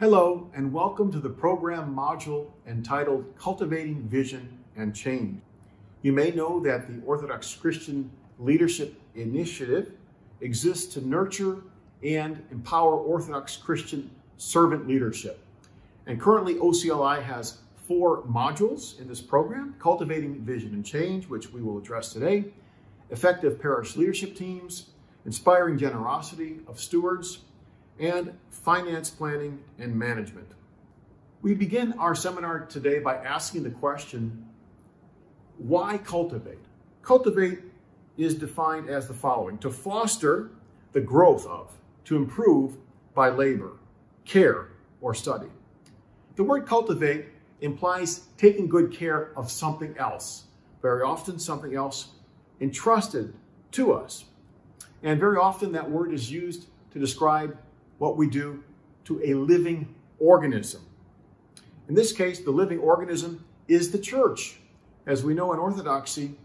Hello, and welcome to the program module entitled Cultivating Vision and Change. You may know that the Orthodox Christian Leadership Initiative exists to nurture and empower Orthodox Christian servant leadership. And currently, OCLI has four modules in this program Cultivating Vision and Change, which we will address today, Effective Parish Leadership Teams, Inspiring Generosity of Stewards, and finance planning and management. We begin our seminar today by asking the question, why cultivate? Cultivate is defined as the following, to foster the growth of, to improve by labor, care, or study. The word cultivate implies taking good care of something else, very often something else entrusted to us. And very often that word is used to describe what we do to a living organism. In this case, the living organism is the church. As we know in Orthodoxy,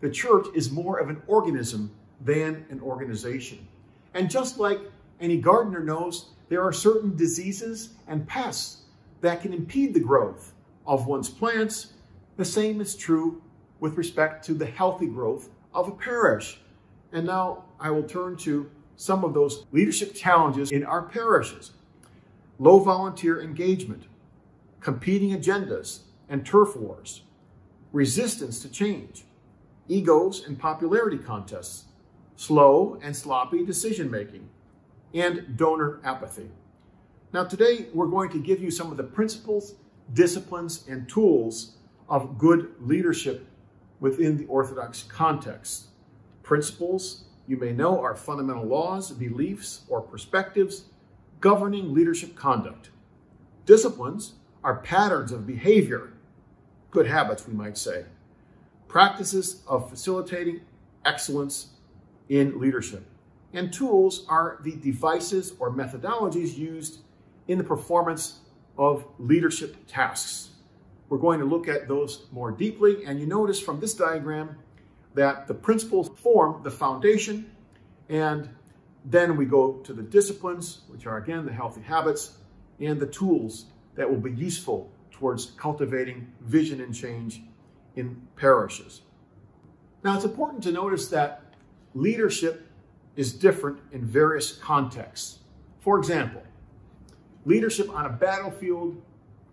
the church is more of an organism than an organization. And just like any gardener knows, there are certain diseases and pests that can impede the growth of one's plants. The same is true with respect to the healthy growth of a parish. And now I will turn to some of those leadership challenges in our parishes. Low volunteer engagement, competing agendas and turf wars, resistance to change, egos and popularity contests, slow and sloppy decision making, and donor apathy. Now today we're going to give you some of the principles, disciplines, and tools of good leadership within the Orthodox context. Principles you may know are fundamental laws, beliefs, or perspectives governing leadership conduct. Disciplines are patterns of behavior, good habits, we might say, practices of facilitating excellence in leadership. And tools are the devices or methodologies used in the performance of leadership tasks. We're going to look at those more deeply, and you notice from this diagram that the principles form the foundation, and then we go to the disciplines, which are again the healthy habits, and the tools that will be useful towards cultivating vision and change in parishes. Now, it's important to notice that leadership is different in various contexts. For example, leadership on a battlefield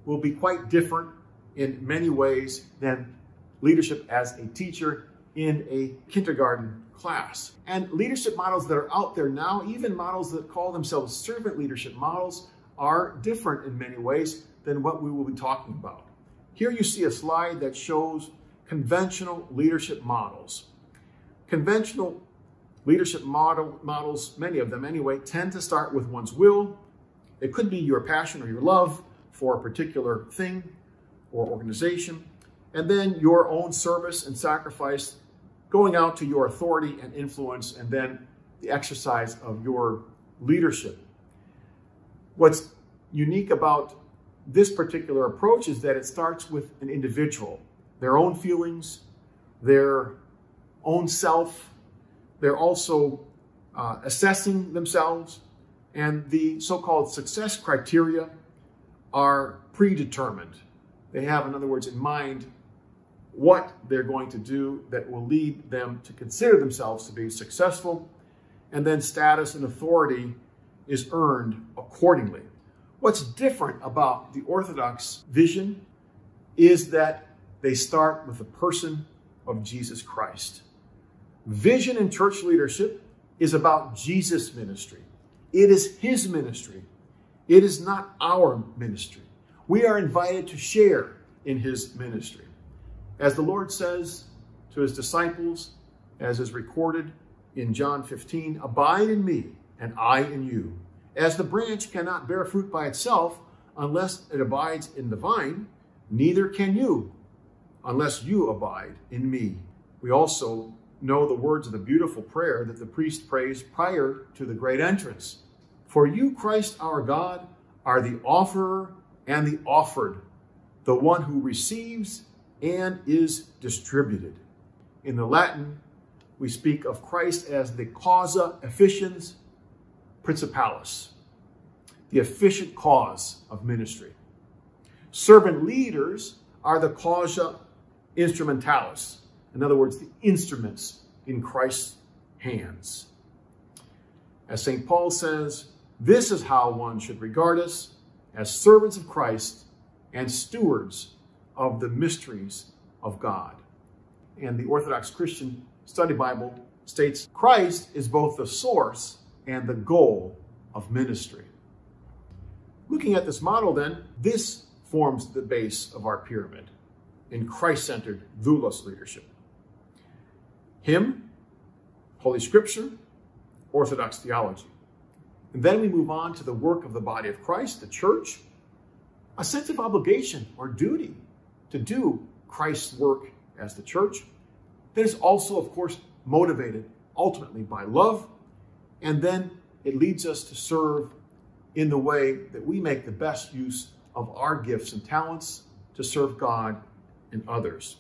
will be quite different in many ways than leadership as a teacher in a kindergarten class. And leadership models that are out there now, even models that call themselves servant leadership models, are different in many ways than what we will be talking about. Here you see a slide that shows conventional leadership models. Conventional leadership model, models, many of them anyway, tend to start with one's will. It could be your passion or your love for a particular thing or organization, and then your own service and sacrifice going out to your authority and influence, and then the exercise of your leadership. What's unique about this particular approach is that it starts with an individual, their own feelings, their own self. They're also uh, assessing themselves, and the so-called success criteria are predetermined. They have, in other words, in mind what they're going to do that will lead them to consider themselves to be successful, and then status and authority is earned accordingly. What's different about the Orthodox vision is that they start with the person of Jesus Christ. Vision in church leadership is about Jesus' ministry. It is his ministry. It is not our ministry. We are invited to share in his ministry. As the Lord says to his disciples, as is recorded in John 15, abide in me and I in you. As the branch cannot bear fruit by itself unless it abides in the vine, neither can you unless you abide in me. We also know the words of the beautiful prayer that the priest prays prior to the great entrance. For you, Christ our God, are the offerer and the offered, the one who receives and is distributed. In the Latin, we speak of Christ as the causa efficiens principalis. the efficient cause of ministry. Servant leaders are the causa instrumentalis, in other words, the instruments in Christ's hands. As St. Paul says, this is how one should regard us as servants of Christ and stewards of the mysteries of God. And the Orthodox Christian Study Bible states Christ is both the source and the goal of ministry. Looking at this model then, this forms the base of our pyramid in Christ-centered doulos leadership. Him, Holy Scripture, Orthodox theology. And then we move on to the work of the body of Christ, the church, a sense of obligation or duty to do Christ's work as the church that is also, of course, motivated ultimately by love. And then it leads us to serve in the way that we make the best use of our gifts and talents to serve God and others.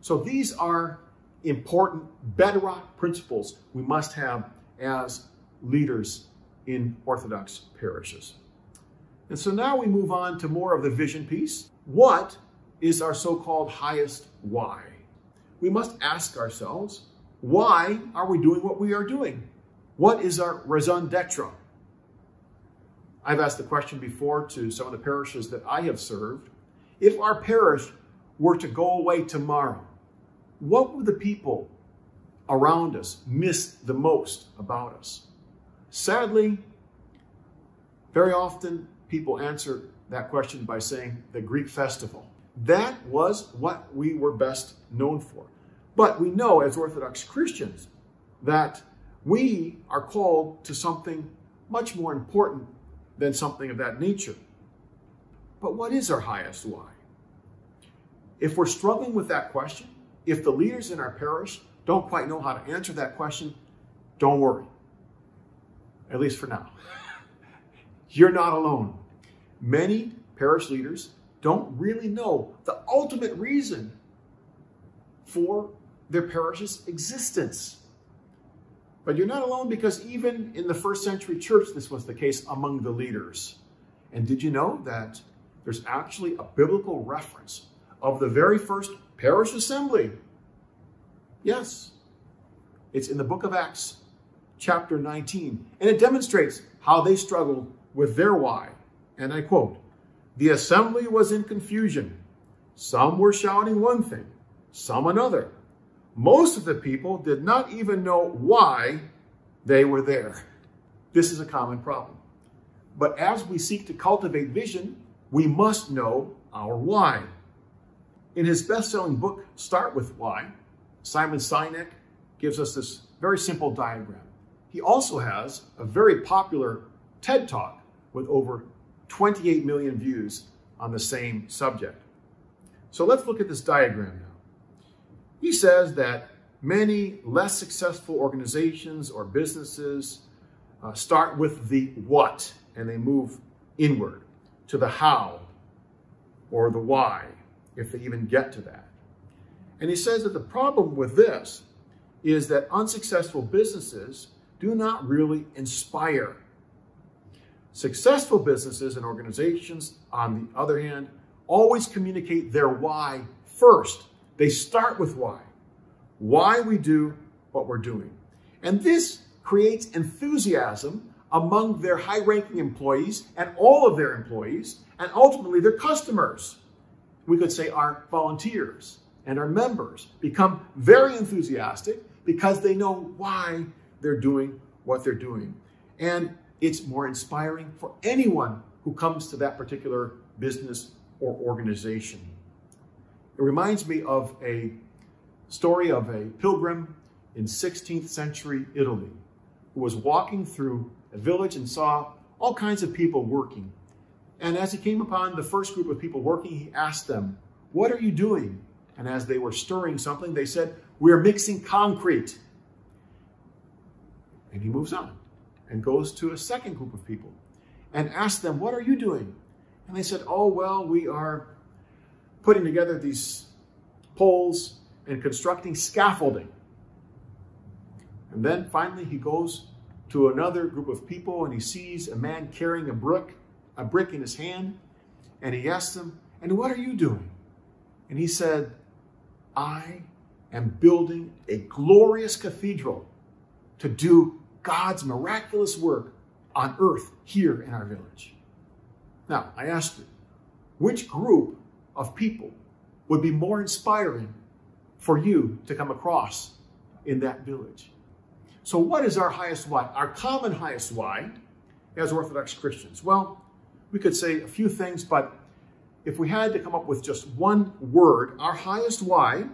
So these are important bedrock principles we must have as leaders in Orthodox parishes. And so now we move on to more of the vision piece. What is our so-called highest why? We must ask ourselves, why are we doing what we are doing? What is our raison d'etre? I've asked the question before to some of the parishes that I have served. If our parish were to go away tomorrow, what would the people around us miss the most about us? Sadly, very often people answer that question by saying the Greek festival. That was what we were best known for. But we know as Orthodox Christians that we are called to something much more important than something of that nature. But what is our highest why? If we're struggling with that question, if the leaders in our parish don't quite know how to answer that question, don't worry. At least for now. You're not alone. Many parish leaders don't really know the ultimate reason for their parish's existence. But you're not alone because even in the first century church, this was the case among the leaders. And did you know that there's actually a biblical reference of the very first parish assembly? Yes, it's in the book of Acts, chapter 19. And it demonstrates how they struggled with their why. And I quote, the assembly was in confusion. Some were shouting one thing, some another. Most of the people did not even know why they were there. This is a common problem. But as we seek to cultivate vision, we must know our why. In his best-selling book, Start With Why, Simon Sinek gives us this very simple diagram. He also has a very popular TED Talk with over 28 million views on the same subject. So let's look at this diagram now. He says that many less successful organizations or businesses uh, start with the what and they move inward to the how or the why, if they even get to that. And he says that the problem with this is that unsuccessful businesses do not really inspire. Successful businesses and organizations, on the other hand, always communicate their why first they start with why. Why we do what we're doing. And this creates enthusiasm among their high-ranking employees and all of their employees, and ultimately their customers. We could say our volunteers and our members become very enthusiastic because they know why they're doing what they're doing. And it's more inspiring for anyone who comes to that particular business or organization. It reminds me of a story of a pilgrim in 16th century Italy who was walking through a village and saw all kinds of people working. And as he came upon the first group of people working, he asked them, what are you doing? And as they were stirring something, they said, we're mixing concrete. And he moves on and goes to a second group of people and asks them, what are you doing? And they said, oh, well, we are putting together these poles and constructing scaffolding. And then finally he goes to another group of people and he sees a man carrying a brick, a brick in his hand, and he asks him, And what are you doing? And he said, I am building a glorious cathedral to do God's miraculous work on earth here in our village. Now, I asked you, which group of people would be more inspiring for you to come across in that village? So what is our highest why? Our common highest why as Orthodox Christians? Well, we could say a few things, but if we had to come up with just one word, our highest why,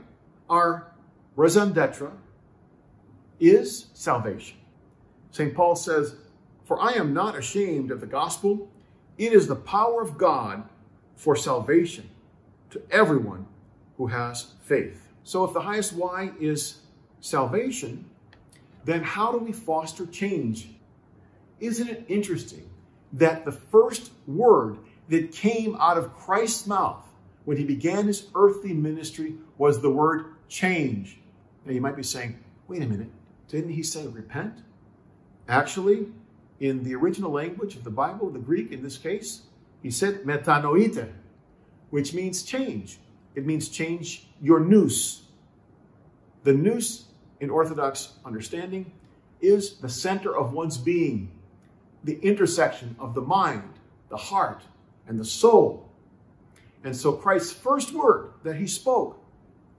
our raison d'etre, is salvation. St. Paul says, For I am not ashamed of the gospel. It is the power of God for salvation to everyone who has faith. So if the highest why is salvation, then how do we foster change? Isn't it interesting that the first word that came out of Christ's mouth when he began his earthly ministry was the word change? Now you might be saying, wait a minute, didn't he say repent? Actually, in the original language of the Bible, the Greek in this case, he said metanoite, which means change. It means change your nous. The nous in Orthodox understanding is the center of one's being, the intersection of the mind, the heart, and the soul. And so Christ's first word that he spoke,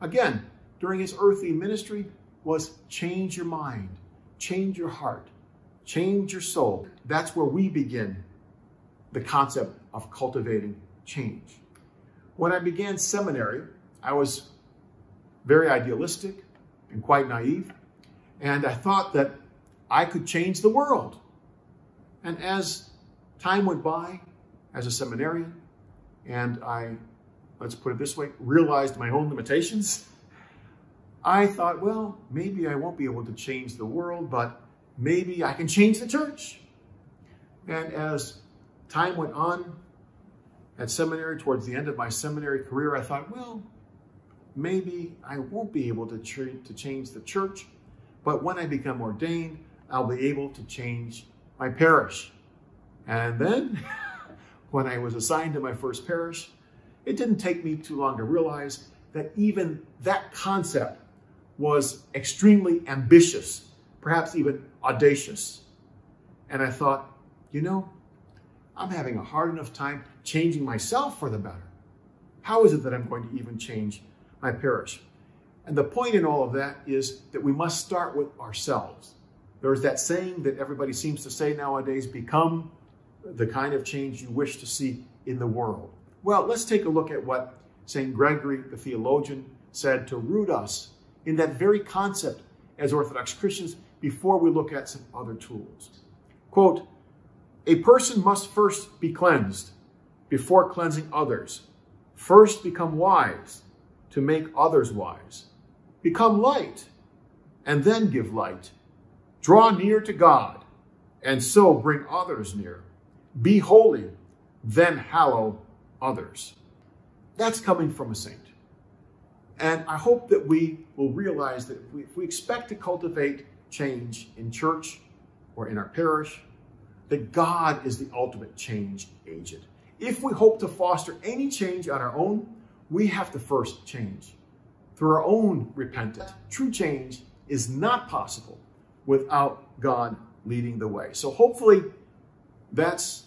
again, during his earthly ministry, was change your mind, change your heart, change your soul. That's where we begin the concept of cultivating change. When I began seminary, I was very idealistic and quite naive, and I thought that I could change the world. And as time went by as a seminarian, and I, let's put it this way, realized my own limitations, I thought, well, maybe I won't be able to change the world, but maybe I can change the church. And as time went on at seminary, towards the end of my seminary career, I thought, well, maybe I won't be able to, to change the church, but when I become ordained, I'll be able to change my parish. And then, when I was assigned to my first parish, it didn't take me too long to realize that even that concept was extremely ambitious, perhaps even audacious. And I thought, you know, I'm having a hard enough time changing myself for the better. How is it that I'm going to even change my parish? And the point in all of that is that we must start with ourselves. There's that saying that everybody seems to say nowadays, become the kind of change you wish to see in the world. Well, let's take a look at what St. Gregory, the theologian, said to root us in that very concept as Orthodox Christians before we look at some other tools. Quote, a person must first be cleansed before cleansing others. First become wise to make others wise. Become light and then give light. Draw near to God and so bring others near. Be holy, then hallow others. That's coming from a saint. And I hope that we will realize that if we expect to cultivate change in church or in our parish, that God is the ultimate change agent. If we hope to foster any change on our own, we have to first change through our own repentance. True change is not possible without God leading the way. So hopefully that's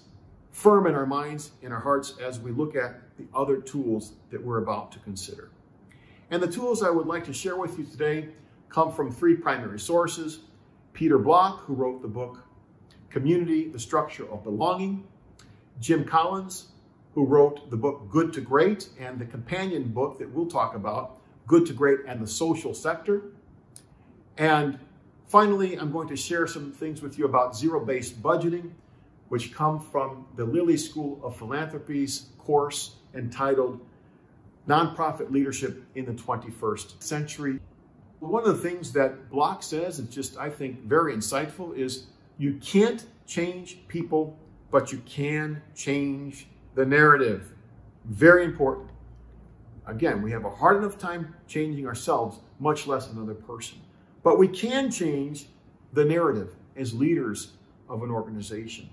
firm in our minds, in our hearts, as we look at the other tools that we're about to consider. And the tools I would like to share with you today come from three primary sources. Peter Block, who wrote the book Community, the Structure of Belonging. Jim Collins, who wrote the book Good to Great and the companion book that we'll talk about, Good to Great and the Social Sector. And finally, I'm going to share some things with you about zero-based budgeting, which come from the Lilly School of Philanthropy's course entitled nonprofit leadership in the 21st century. One of the things that Block says, it's just, I think, very insightful, is you can't change people, but you can change the narrative. Very important. Again, we have a hard enough time changing ourselves, much less another person. But we can change the narrative. as leaders of an organization.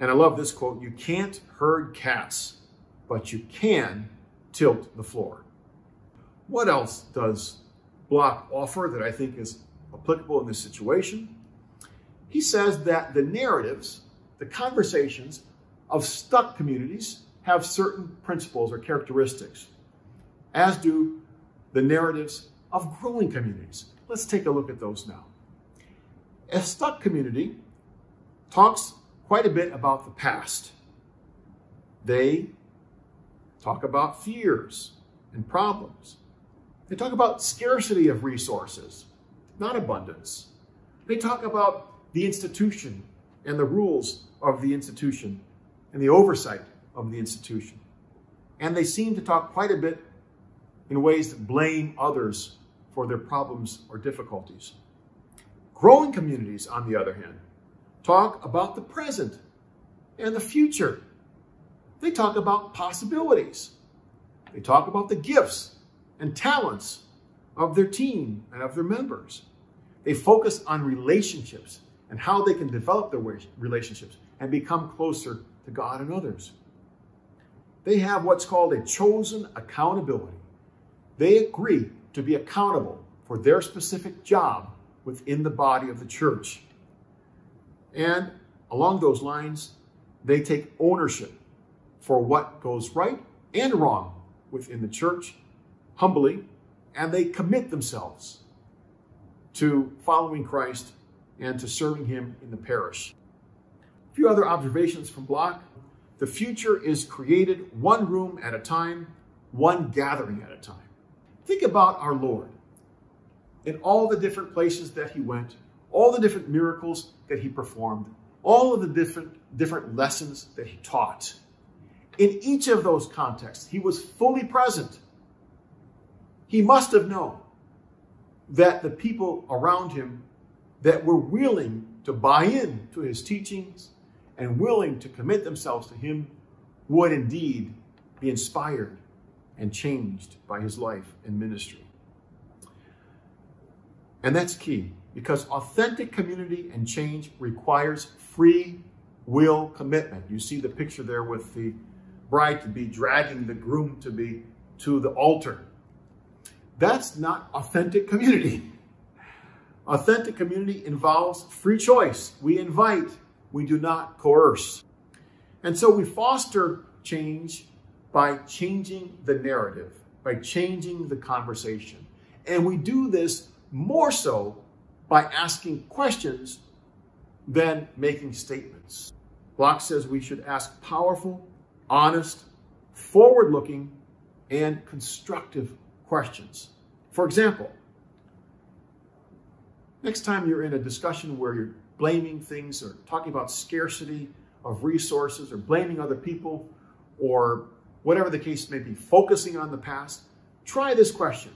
And I love this quote You can't herd cats, but you can tilt the floor. What else does Block offer that I think is applicable in this situation? He says that the narratives, the conversations of stuck communities have certain principles or characteristics, as do the narratives of growing communities. Let's take a look at those now. A stuck community talks quite a bit about the past. They talk about fears and problems. They talk about scarcity of resources, not abundance. They talk about the institution and the rules of the institution and the oversight of the institution. And they seem to talk quite a bit in ways that blame others for their problems or difficulties. Growing communities, on the other hand, talk about the present and the future. They talk about possibilities. They talk about the gifts and talents of their team and of their members. They focus on relationships and how they can develop their relationships and become closer to God and others. They have what's called a chosen accountability. They agree to be accountable for their specific job within the body of the church. And along those lines, they take ownership for what goes right and wrong within the church humbly, and they commit themselves to following Christ and to serving him in the parish. A few other observations from Block. The future is created one room at a time, one gathering at a time. Think about our Lord in all the different places that he went, all the different miracles that he performed, all of the different, different lessons that he taught. In each of those contexts, he was fully present. He must have known that the people around him that were willing to buy in to his teachings and willing to commit themselves to him would indeed be inspired and changed by his life and ministry. And that's key because authentic community and change requires free will commitment. You see the picture there with the bride to be dragging the groom to be to the altar. That's not authentic community. Authentic community involves free choice. We invite, we do not coerce. And so we foster change by changing the narrative, by changing the conversation. And we do this more so by asking questions than making statements. Block says we should ask powerful, honest, forward looking, and constructive questions. For example, next time you're in a discussion where you're blaming things or talking about scarcity of resources or blaming other people or whatever the case may be, focusing on the past, try this question.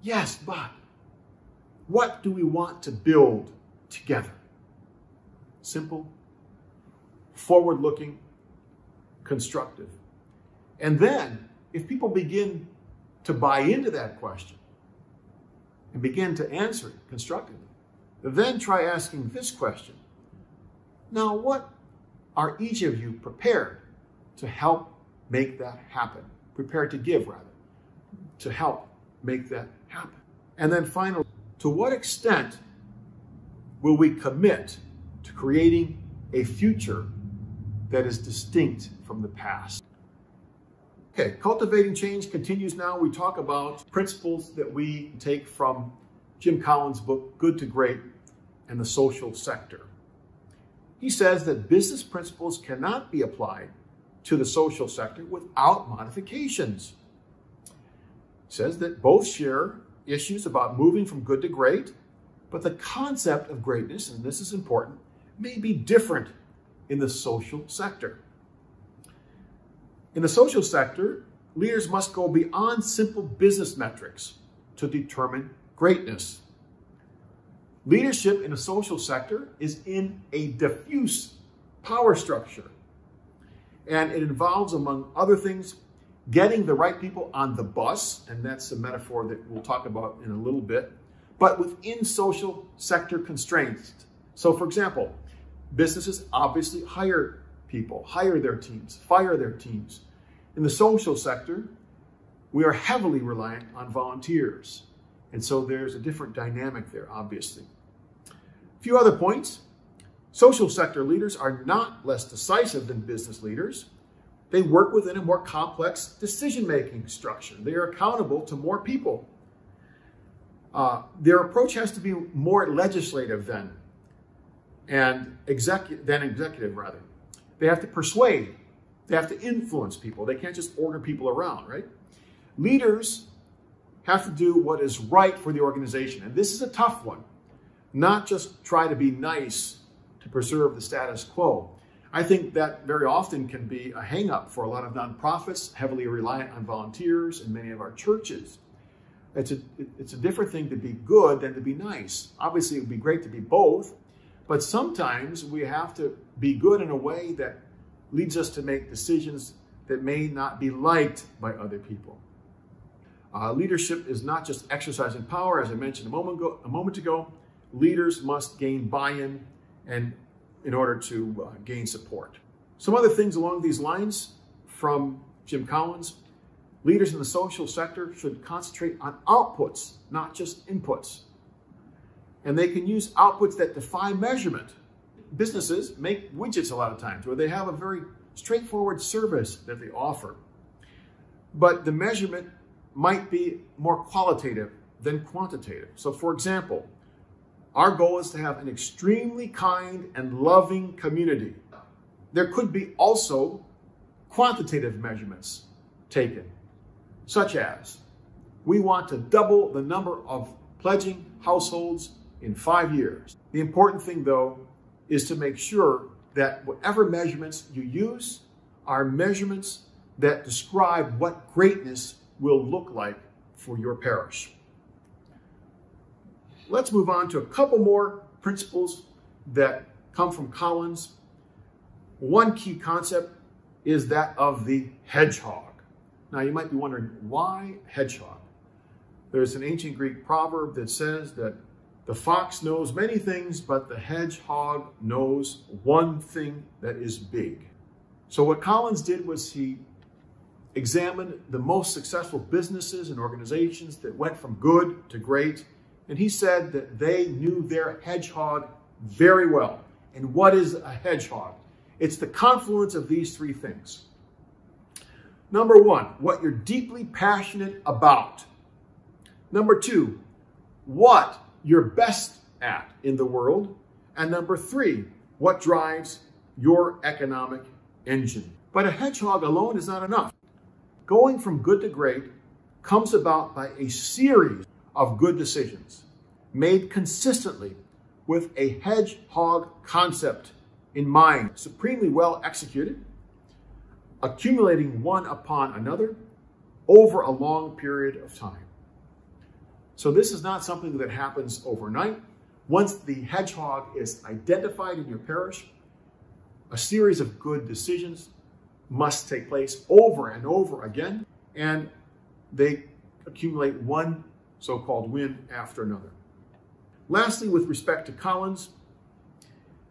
Yes, but what do we want to build together? Simple, forward looking, constructive. And then, if people begin to buy into that question and begin to answer it constructively, then try asking this question Now, what are each of you prepared to help make that happen? Prepared to give, rather, to help make that happen. And then finally, to what extent will we commit to creating a future that is distinct from the past? Okay, cultivating change continues now. We talk about principles that we take from Jim Collins' book, Good to Great, and the social sector. He says that business principles cannot be applied to the social sector without modifications. He says that both share issues about moving from good to great, but the concept of greatness, and this is important, may be different in the social sector. In the social sector, leaders must go beyond simple business metrics to determine greatness. Leadership in the social sector is in a diffuse power structure, and it involves, among other things, getting the right people on the bus, and that's a metaphor that we'll talk about in a little bit, but within social sector constraints, So for example, businesses obviously hire people, hire their teams, fire their teams. In the social sector, we are heavily reliant on volunteers. And so there's a different dynamic there, obviously. A few other points. Social sector leaders are not less decisive than business leaders. They work within a more complex decision-making structure. They are accountable to more people. Uh, their approach has to be more legislative than and executive than executive rather. They have to persuade. They have to influence people. They can't just order people around, right? Leaders have to do what is right for the organization. And this is a tough one. Not just try to be nice to preserve the status quo. I think that very often can be a hangup for a lot of nonprofits, heavily reliant on volunteers and many of our churches. It's a, it's a different thing to be good than to be nice. Obviously, it would be great to be both, but sometimes we have to be good in a way that leads us to make decisions that may not be liked by other people. Uh, leadership is not just exercising power, as I mentioned a moment ago. A moment ago leaders must gain buy-in and in order to uh, gain support. Some other things along these lines from Jim Collins. Leaders in the social sector should concentrate on outputs, not just inputs. And they can use outputs that defy measurement. Businesses make widgets a lot of times where they have a very straightforward service that they offer. But the measurement might be more qualitative than quantitative. So for example, our goal is to have an extremely kind and loving community. There could be also quantitative measurements taken, such as we want to double the number of pledging households in five years. The important thing, though, is to make sure that whatever measurements you use are measurements that describe what greatness will look like for your parish. Let's move on to a couple more principles that come from Collins. One key concept is that of the hedgehog. Now you might be wondering, why hedgehog? There's an ancient Greek proverb that says that the fox knows many things, but the hedgehog knows one thing that is big. So what Collins did was he examined the most successful businesses and organizations that went from good to great. And he said that they knew their hedgehog very well. And what is a hedgehog? It's the confluence of these three things. Number one, what you're deeply passionate about. Number two, what you're best at in the world. And number three, what drives your economic engine. But a hedgehog alone is not enough. Going from good to great comes about by a series of good decisions made consistently with a hedgehog concept in mind, supremely well executed, accumulating one upon another over a long period of time. So this is not something that happens overnight. Once the hedgehog is identified in your parish, a series of good decisions must take place over and over again, and they accumulate one so-called win after another. Lastly, with respect to Collins,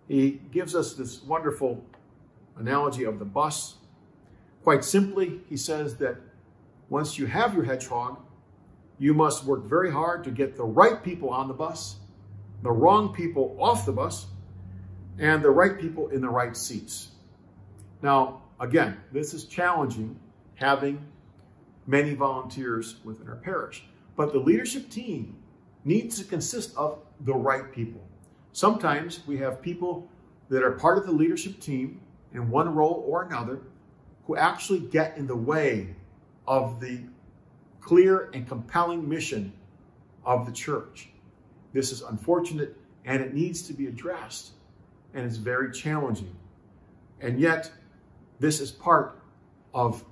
he gives us this wonderful analogy of the bus. Quite simply, he says that once you have your hedgehog, you must work very hard to get the right people on the bus, the wrong people off the bus, and the right people in the right seats. Now, Again, this is challenging having many volunteers within our parish, but the leadership team needs to consist of the right people. Sometimes we have people that are part of the leadership team in one role or another who actually get in the way of the clear and compelling mission of the church. This is unfortunate and it needs to be addressed and it's very challenging. And yet, this is part of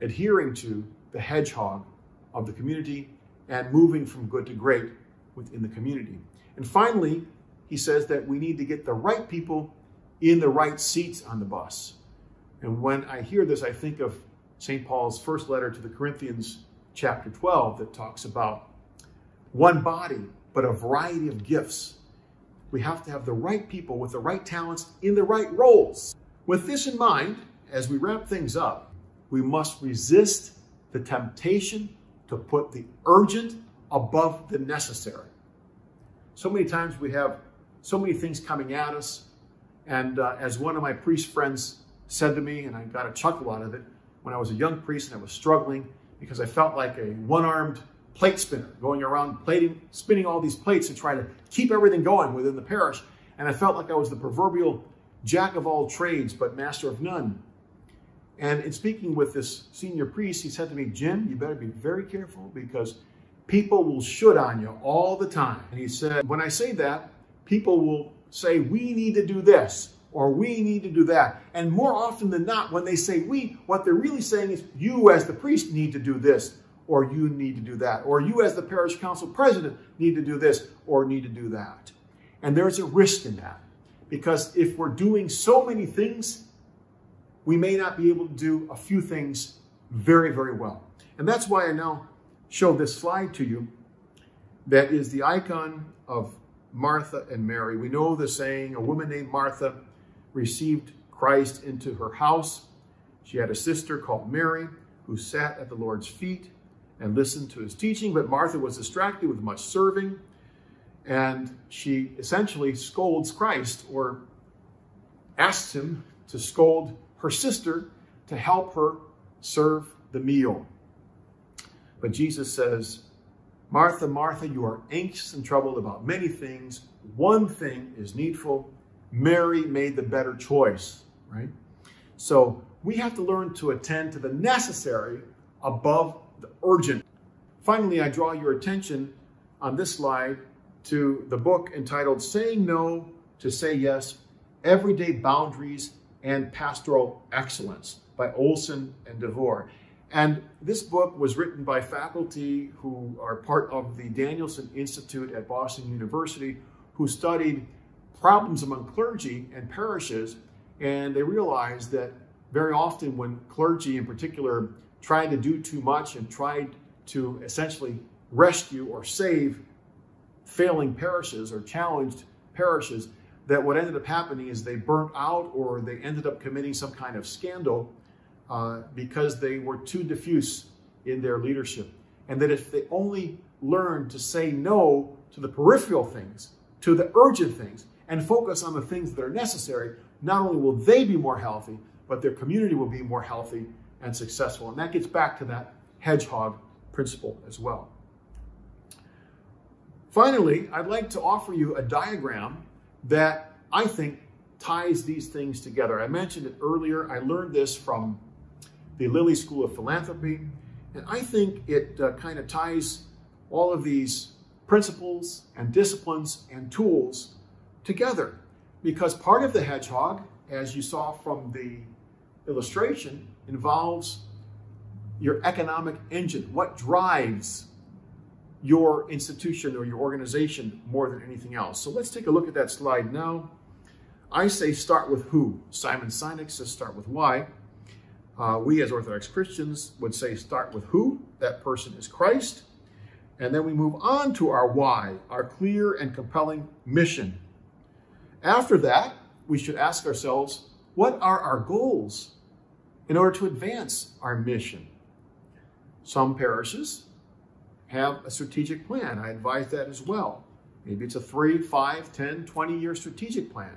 adhering to the hedgehog of the community and moving from good to great within the community. And finally, he says that we need to get the right people in the right seats on the bus. And when I hear this, I think of St. Paul's first letter to the Corinthians, chapter 12, that talks about one body, but a variety of gifts. we have to have the right people with the right talents in the right roles. With this in mind, as we wrap things up, we must resist the temptation to put the urgent above the necessary. So many times we have so many things coming at us. And uh, as one of my priest friends said to me, and I got a chuckle out of it, when I was a young priest and I was struggling because I felt like a one-armed plate spinner going around plating, spinning all these plates to try to keep everything going within the parish. And I felt like I was the proverbial jack of all trades, but master of none. And in speaking with this senior priest, he said to me, Jim, you better be very careful because people will shoot on you all the time. And he said, when I say that, people will say, we need to do this or we need to do that. And more often than not, when they say we, what they're really saying is you as the priest need to do this or you need to do that. Or you as the parish council president need to do this or need to do that. And there's a risk in that because if we're doing so many things, we may not be able to do a few things very, very well. And that's why I now show this slide to you that is the icon of Martha and Mary. We know the saying, a woman named Martha received Christ into her house. She had a sister called Mary who sat at the Lord's feet and listened to his teaching, but Martha was distracted with much serving, and she essentially scolds Christ or asks him to scold her sister to help her serve the meal. But Jesus says, Martha, Martha, you are anxious and troubled about many things. One thing is needful. Mary made the better choice, right? So we have to learn to attend to the necessary above the urgent. Finally, I draw your attention on this slide to the book entitled Saying No to Say Yes, Everyday Boundaries and Pastoral Excellence by Olsen and Devor. And this book was written by faculty who are part of the Danielsen Institute at Boston University, who studied problems among clergy and parishes. And they realized that very often when clergy in particular tried to do too much and tried to essentially rescue or save failing parishes or challenged parishes, that what ended up happening is they burnt out or they ended up committing some kind of scandal uh, because they were too diffuse in their leadership. And that if they only learned to say no to the peripheral things, to the urgent things, and focus on the things that are necessary, not only will they be more healthy, but their community will be more healthy and successful. And that gets back to that hedgehog principle as well. Finally, I'd like to offer you a diagram that I think ties these things together. I mentioned it earlier. I learned this from the Lilly School of Philanthropy. And I think it uh, kind of ties all of these principles and disciplines and tools together. Because part of the hedgehog, as you saw from the illustration, involves your economic engine. What drives your institution or your organization more than anything else? So let's take a look at that slide now. I say start with who. Simon Sinek says start with why. Uh, we as Orthodox Christians would say start with who, that person is Christ, and then we move on to our why, our clear and compelling mission. After that, we should ask ourselves, what are our goals in order to advance our mission? Some parishes have a strategic plan. I advise that as well. Maybe it's a three, five, 10, 20 year strategic plan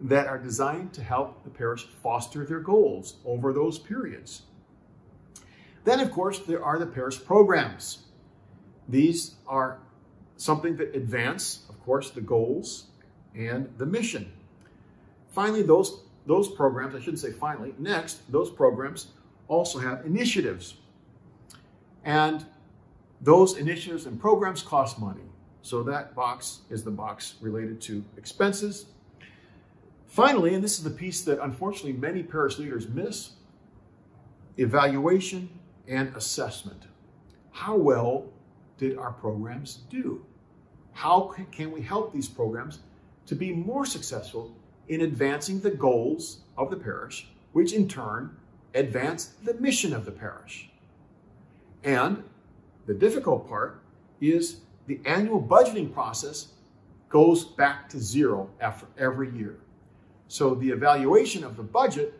that are designed to help the parish foster their goals over those periods. Then, of course, there are the parish programs. These are something that advance, of course, the goals and the mission. Finally, those, those programs, I shouldn't say finally, next, those programs also have initiatives. And those initiatives and programs cost money. So that box is the box related to expenses Finally, and this is the piece that unfortunately many parish leaders miss, evaluation and assessment. How well did our programs do? How can we help these programs to be more successful in advancing the goals of the parish, which in turn advance the mission of the parish? And the difficult part is the annual budgeting process goes back to zero after every year. So the evaluation of the budget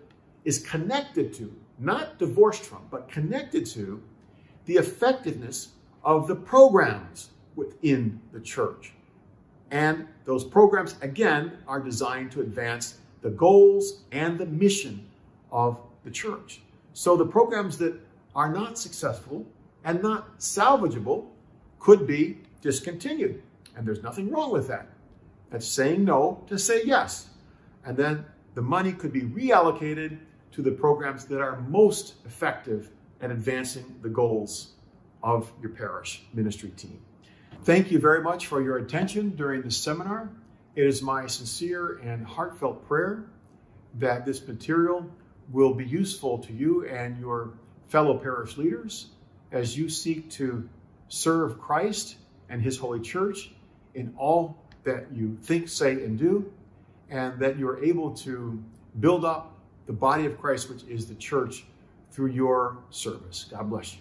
is connected to, not divorced from, but connected to the effectiveness of the programs within the church. And those programs, again, are designed to advance the goals and the mission of the church. So the programs that are not successful and not salvageable could be discontinued. And there's nothing wrong with that. That's saying no to say yes. And then the money could be reallocated to the programs that are most effective at advancing the goals of your parish ministry team. Thank you very much for your attention during this seminar. It is my sincere and heartfelt prayer that this material will be useful to you and your fellow parish leaders as you seek to serve Christ and his holy church in all that you think, say, and do, and that you are able to build up the body of Christ, which is the church, through your service. God bless you.